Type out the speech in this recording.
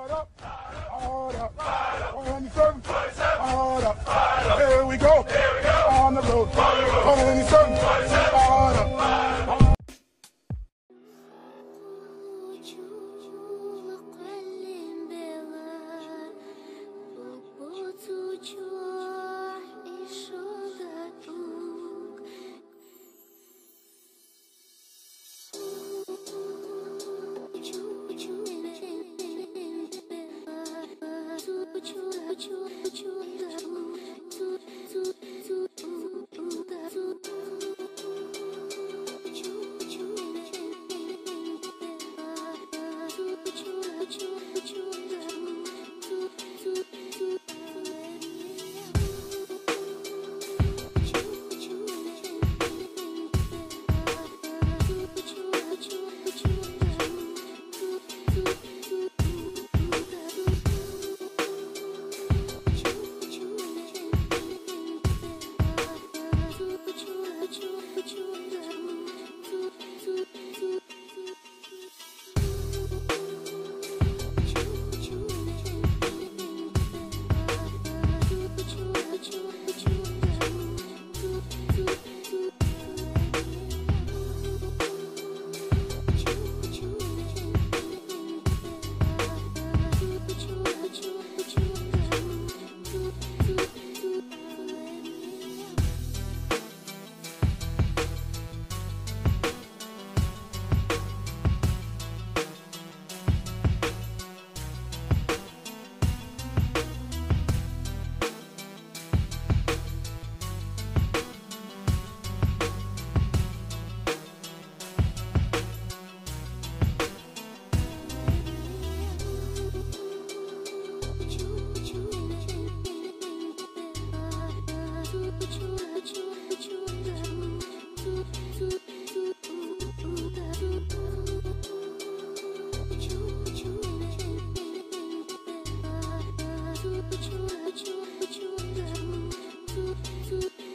up, hard up, 127, hard up. Here we go, on the road, 127. to